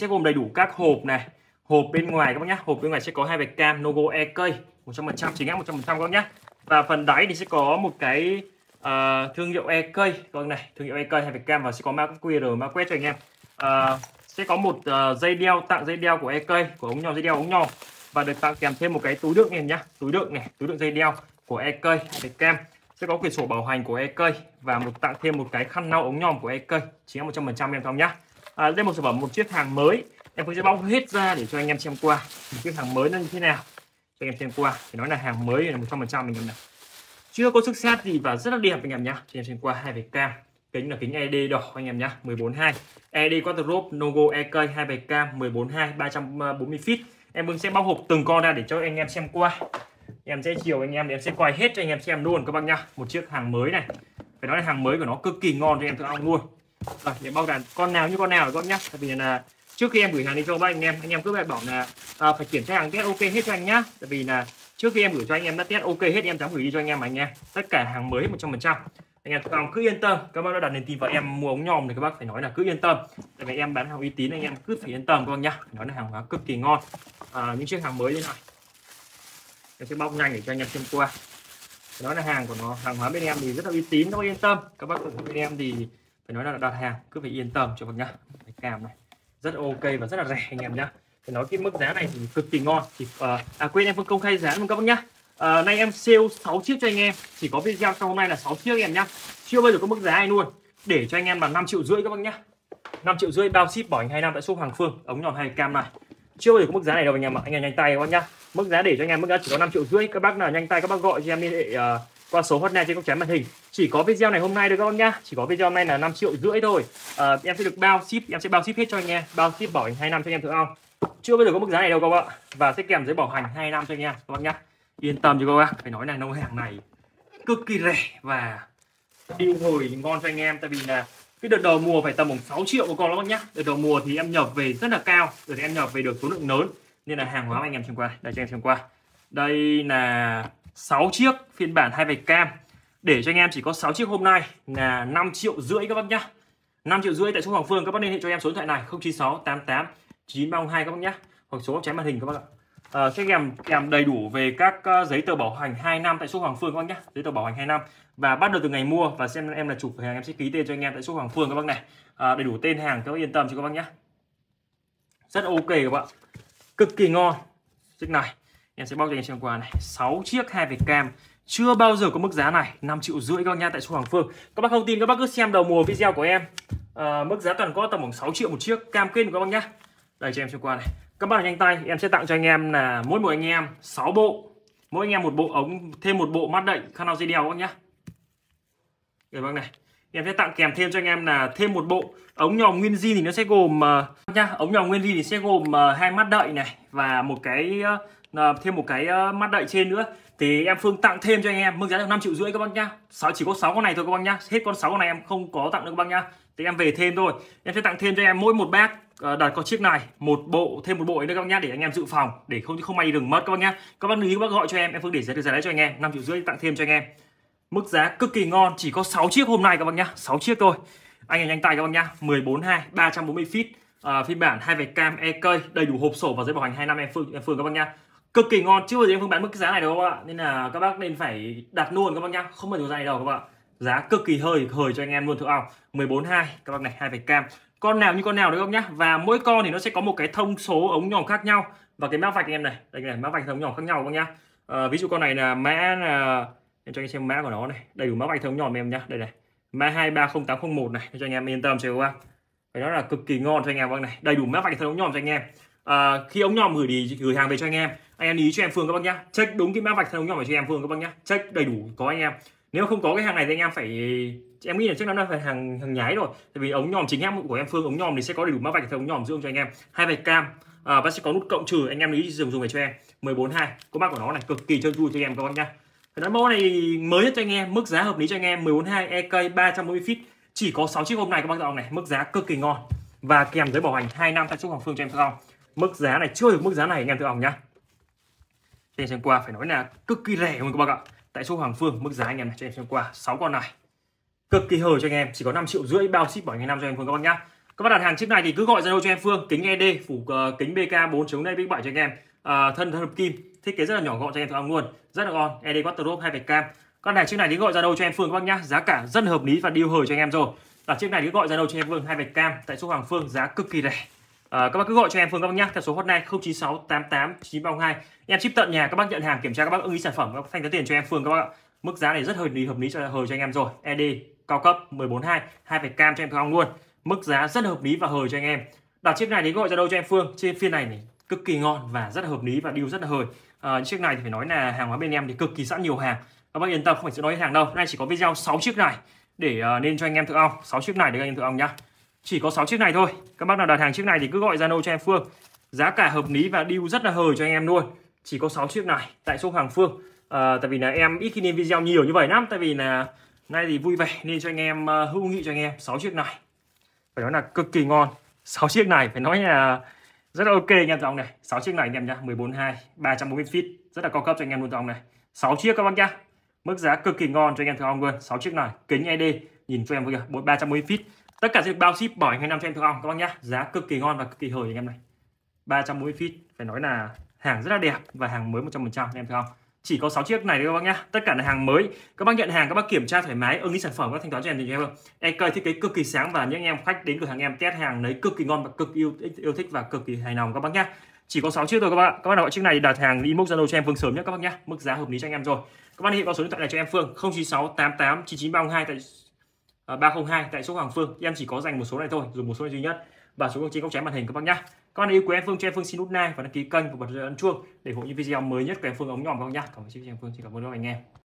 sẽ gồm đầy đủ các hộp này. Hộp bên ngoài các bác nhá. Hộp bên ngoài sẽ có hai vạch cam logo e trăm 100% chính hãng 100% các bác nhá. Và phần đáy thì sẽ có một cái uh, thương hiệu E cây, con này thương hiệu E cây hai vạch cam và sẽ có mã QR mã quét cho anh em. Uh, sẽ có một uh, dây đeo tặng dây đeo của E cây, của ống nhòm dây đeo ống nhòm. Và được tặng kèm thêm một cái túi đựng em nhá. Túi đựng này túi đựng dây đeo của EK hai vạch cam. Sẽ có quyển sổ bảo hành của E cây và một tặng thêm một cái khăn lau ống nhòm của E cây, chính hãng 100% em thông nhá à, đây một sản phẩm một chiếc hàng mới em sẽ bóc hết ra để cho anh em xem qua một chiếc hàng mới nó như thế nào cho anh em xem qua phải nói là hàng mới là một trăm phần trăm mình này chưa có sức sát gì và rất là đẹp anh em nhá cho anh em xem qua hai vạch cam kính là kính ED đỏ anh em nhá 142 ED Quattro logo EK hai vạch cam 142 340 feet em Vương sẽ bóc hộp từng con ra để cho anh em xem qua em sẽ chiều anh em để em sẽ quay hết cho anh em xem luôn các bác nhá một chiếc hàng mới này phải nói là hàng mới của nó cực kỳ ngon cho em thưa ông luôn rồi để bao đàn con nào như con nào các nhá. Tại vì là trước khi em gửi hàng đi cho các anh em anh em cứ phải bảo là à, phải kiểm tra hàng test ok hết cho anh nhá. Tại vì là trước khi em gửi cho anh em đã test ok hết em dám gửi đi cho anh em mà anh em. Tất cả hàng mới 100% anh em còn cứ yên tâm. Các bác đã đặt niềm tin vào em mua ống nhòm thì các bác phải nói là cứ yên tâm. Tại vì em bán hàng uy tín anh em cứ phải yên tâm con nhá. Nói là hàng hóa cực kỳ ngon. À, những chiếc hàng mới như này. Em sẽ bóc nhanh để cho anh em xem qua. Nói là hàng của nó hàng hóa bên em thì rất là uy tín các bác yên tâm. Các bác bên em thì phải nói là đặt hàng cứ phải yên tâm cho bác nhá. Cái cam này rất ok và rất là rẻ anh em nhá. Phải nói cái mức giá này thì cực kỳ ngon. Thì uh, ờ, à quên em không công khai giá luôn các bác nhá. À, nay em sale 6 chiếc cho anh em. Chỉ có video trong hôm nay là 6 chiếc anh em nhá. Chưa bao giờ có mức giá này luôn. Để cho anh em là 5 triệu rưỡi các bác nhá. 5 triệu rưỡi bao ship bảo hành hai năm tại shop Hoàng Phương ống nhòm hay cam này. Chưa bao giờ có mức giá này đâu anh em ạ. Anh em nhanh tay các bác nhá. Mức giá để cho anh em mức giá chỉ có 5 triệu rưỡi. Các bác nào nhanh tay các bác gọi cho em liên hệ uh, qua số hotline trên góc trái màn hình. Chỉ có video này hôm nay được các bác nhá. Chỉ có video hôm nay là 5 triệu rưỡi thôi. À, em sẽ được bao ship em sẽ bao ship hết cho anh em bao ship bảo hành hai năm cho anh em thử không chưa bao giờ có mức giá này đâu các bạn và sẽ kèm giấy bảo hành hai năm cho anh em các bác nhá. Yên tâm cho các bạn phải nói là nông hàng này cực kỳ rẻ và đi hồi ngon cho anh em. Tại vì là cái đợt đầu mùa phải tầm khoảng 6 triệu một con các bác nhá. Đợt đầu mùa thì em nhập về rất là cao. Rồi thì em nhập về được số lượng lớn. Nên là hàng hóa anh em xem qua đây cho em xem qua. Đây là 6 chiếc phiên bản hai vạch cam. Để cho anh em chỉ có 6 chiếc hôm nay là 5 triệu rưỡi các bác nhá. 5 triệu rưỡi tại số Hoàng Phương các bác liên hệ cho em số điện thoại này 096 88 9302 các bác nhá. Hoặc số trái màn hình các bác ạ. À, sẽ kèm kèm đầy đủ về các uh, giấy tờ bảo hành 2 năm tại số Hoàng Phương các bác nhá. Giấy tờ bảo hành 2 năm. Và bắt đầu từ ngày mua và xem em là chủ cửa hàng em sẽ ký tên cho anh em tại số Hoàng Phương các bác này. À, đầy đủ tên hàng các bác yên tâm cho các bác nhá. Rất ok các bạn cực kỳ ngon. Chiếc này em sẽ bóc cho anh xem qua này. 6 chiếc hai vệt cam. Chưa bao giờ có mức giá này. 5 triệu rưỡi các nha tại số Hoàng Phương. Các bác không tin các bác cứ xem đầu mùa video của em. À, mức giá toàn có tầm khoảng 6 triệu một chiếc. Cam kết các bác nhá. Đây cho em xem qua này. Các bác nhanh tay. Em sẽ tặng cho anh em là mỗi một anh em 6 bộ. Mỗi anh em một bộ ống thêm một bộ mắt đậy khăn lau dây đeo các nhá. Để bác này. Em sẽ tặng kèm thêm cho anh em là thêm một bộ ống nhòm nguyên zin thì nó sẽ gồm uh, nhá ống nhòm nguyên zin thì sẽ gồm uh, hai mắt đậy này và một cái uh, Ờ, thêm một cái uh, mắt đậy trên nữa. Thì em Phương tặng thêm cho anh em mức giá là 5 triệu rưỡi các bác nhá. Sáu chỉ có 6 con này thôi các bác nhá. Hết con 6 con này em không có tặng được các bác nhá. Thì em về thêm thôi. Em sẽ tặng thêm cho em mỗi một bác uh, ờ, đặt có chiếc này một bộ thêm một bộ nữa các bác nhá để anh em dự phòng để không không may đừng mất các bác nhá. Các bác lưu ý các bác gọi cho em em Phương để giá được giá đấy cho anh em 5 triệu rưỡi tặng thêm cho anh em. Mức giá cực kỳ ngon chỉ có 6 chiếc hôm nay các bác nhá 6 chiếc thôi. Anh em nhanh tay các bác nhá. 142 340 feet uh, phiên bản hai vạch cam EK đầy đủ hộp sổ và giấy bảo hành 2 năm em Phương em Phương các bác nhá cực kỳ ngon. Chưa bao giờ em Phương bán mức giá này đâu các bạn nên là các bác nên phải đặt luôn các bác nhá. Không phải đồ dài đâu các bạn giá cực kỳ hơi hời cho anh em luôn thưa ông. 142 các bác này hai vạch cam. Con nào như con nào đấy không nhá? Và mỗi con thì nó sẽ có một cái thông số ống nhòm khác nhau. Và cái mã vạch em này đây này mã vạch ống nhòm khác nhau các bác nhá. À, ví dụ con này là mã là em cho anh xem mã của nó này. Đầy đủ mã vạch thông nhòm em nhá. Đây này mã 230801 này. Cho anh em yên tâm chơi qua phải nói là cực kỳ ngon cho anh em bác này. Đầy đủ mã vạch thông nhòm cho anh em. À, khi ống nhòm gửi đi gửi hàng về cho anh em anh em ý cho em phương các bác nhá. Check đúng cái mã vạch theo nhòm về cho em phương các bác nhá. Check đầy đủ có anh em. Nếu không có cái hàng này thì anh em phải em nghĩ là chắc chắn là phải hàng hàng nhái rồi. Tại vì ống nhòm chính em của em phương ống nhòm thì sẽ có đầy đủ mã vạch ống nhòm dương cho anh em. Hai vạch cam à, và sẽ có nút cộng trừ anh em lý dùng dùng về cho em. 142 có mã của nó này cực kỳ chơi vui cho anh em các bác nhá. Cái mẫu này mới nhất cho anh em mức giá hợp lý cho anh em 142 EK 340 feet. Chỉ có 6 chiếc hôm nay các bác ông này mức giá cực kỳ ngon. Và kèm giấy bảo hành 2 năm tại chúc Hoàng Phương cho em thưa ông mức giá này chưa được mức giá này anh em thưa ông nhá cho em xem qua phải nói là cực kỳ rẻ luôn các bác ạ. Tại số Hoàng Phương mức giá anh em này cho em xem qua. 6 con này. Cực kỳ hời cho anh em chỉ có 5 triệu rưỡi bao ship bảo ngày năm cho em Phương các bác nhá. Các bác đặt hàng chiếc này thì cứ gọi Zalo cho em Phương kính ED phủ uh, kính BK 4 chống đây bảy cho anh em. Uh, thân thân hợp kim thiết kế rất là nhỏ gọn cho anh em ăn luôn. Rất là ngon ED Quattro hai vạch cam. Con này chiếc này thì gọi Zalo cho em Phương các bác nhá. Giá cả rất hợp lý và điều hời cho anh em rồi. Đặt chiếc này thì gọi Zalo cho em Phương hai vạch cam. Tại số Hoàng Phương giá cực kỳ rẻ. À, các bác cứ gọi cho em Phương các bác nhá theo số hotline 096 88 932 em ship tận nhà các bác nhận hàng kiểm tra các bác ưng ý sản phẩm các bác thanh toán tiền cho em Phương các bác ạ. Mức giá này rất hợp lý hợp lý cho hời cho anh em rồi. ED cao cấp 142 hai phải cam cho em Phương luôn. Mức giá rất hợp lý và hời cho anh em. Đặt chiếc này thì gọi ra đâu cho em Phương? Trên phiên này, này cực kỳ ngon và rất là hợp lý và điều rất là hời. À, chiếc này thì phải nói là hàng hóa bên em thì cực kỳ sẵn nhiều hàng. Các bác yên tâm không phải sẽ nói hàng đâu. Nay chỉ có video 6 chiếc này để uh, nên cho anh em thử ong. 6 chiếc này để anh em thử ong nhá chỉ có 6 chiếc này thôi. Các bác nào đặt hàng chiếc này thì cứ gọi Zalo cho em Phương. Giá cả hợp lý và deal rất là hời cho anh em luôn. Chỉ có 6 chiếc này tại số hàng Phương. À, tại vì là em ít khi lên video nhiều như vậy lắm. Tại vì là nay thì vui vẻ nên cho anh em uh, hữu nghị cho anh em. 6 chiếc này. Phải nói là cực kỳ ngon. 6 chiếc này phải nói là rất là ok anh em dòng này. 6 chiếc này anh em nhá. 142 340 feet. Rất là cao cấp cho anh em luôn dòng này. 6 chiếc các bác nhá. Mức giá cực kỳ ngon cho anh em thưa ông luôn. 6 chiếc này. Kính ED nhìn cho em kìa. 340 feet tất cả sẽ bao ship bảo hành năm cho em thưa ông các bác nhá. Giá cực kỳ ngon và cực kỳ hời anh em này. 340 feet, phải nói là hàng rất là đẹp và hàng mới 100% anh em thấy không? Chỉ có 6 chiếc này đấy các bác nhá. Tất cả là hàng mới. Các bác nhận hàng, các bác kiểm tra thoải mái ưng ý sản phẩm, các thanh toán cho em thì em không cây thiết kế cực kỳ sáng và những anh em khách đến cửa hàng em test hàng lấy cực kỳ ngon và cực yêu yêu thích và cực kỳ hài lòng các bác nhá. Chỉ có 6 chiếc thôi các bạn các bác nào gọi chiếc này đặt hàng inbox zalo cho em phương sớm nhé các bác nhá. Mức giá hợp lý cho anh em rồi. Các bác hiện có số điện thoại này cho em phương 096 88 99 302 tại Ờ, 302 tại số Hoàng Phương. Em chỉ có dành một số này thôi, dùng một số này duy nhất. Và số trên góc trái màn hình các bác nhá. Con yêu quý em Phương, cho em Phương xin nút like và đăng ký kênh và bật ấn chuông để ủng hộ những video mới nhất của em Phương ống nhỏ các bác nhá. Cảm ơn chị em Phương xin cảm ơn các anh em.